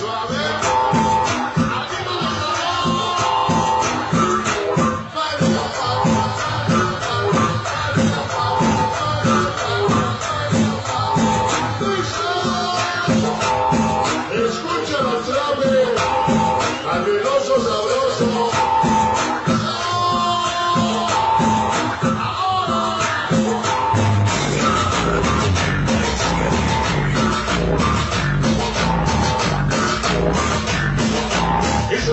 Suave.